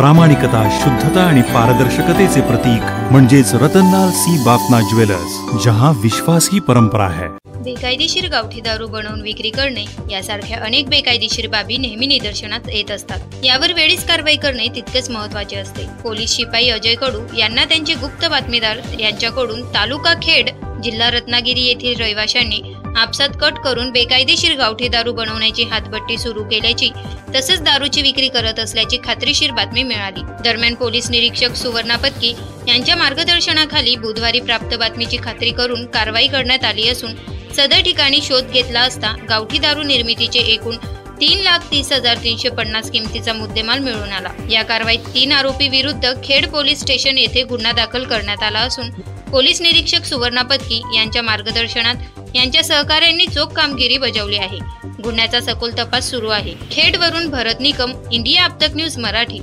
प्रामाणिकता शुद्धता आणि पारदर्शकतेचे प्रतीक म्हणजेच रतनलाल सी बापना ज्वेलर्स जहां विश्वास ही परंपरा है. बेकायदेशीर गावठी दारू बनवून विक्री करणे यासारख्या अनेक बेकायदेशीर बाबी नेहमी निदर्शनात येत असतात. यावर वेळीच कारवाई करणे तितकेच महत्त्वाचे असते. पोलीस शिपाई अजय कडू यांना त्यांचे गुप्त बातमीदार यांच्याकडून तालुका खेड जिल्हा रत्नागिरी येथील रहिवाशांनी आपसात कट करून बेकायदेशीर गावठी दारू बनवण्याची हातभट्टी सुरू केल्याची तसंच दारूची विक्री करत असल्याची खात्रीशीर बातमी मिळाली. दरम्यान पोलीस निरीक्षक सुवर्णा पत्की यांच्या मार्गदर्शनाखाली बुधवारी प्राप्त बातमीची खात्री करून कारवाई करण्यात आली असून सदर ठिकाणी शोध घेतला असता गावठी दारू निर्मितीचे एकूण तीन लाख तीस हजार तीनशे पन्नास किमतीचा मुद्देमाल मिळून आला. या कारवाईत तीन आरोपी विरुद्ध खेड पोलीस स्टेशन येथे गुन्हा दाखल करण्यात आला असून पोलीस निरीक्षक सुवर्णा पत्की यांच्या मार्गदर्शनात यांच्या सहकाऱ्यांनी चोख कामगिरी बजावली आहे. गुन्ह्याचा सखोल तपास सुरू आहे. खेडवरून भरत निकम इंडिया आपतक न्यूज मराठी.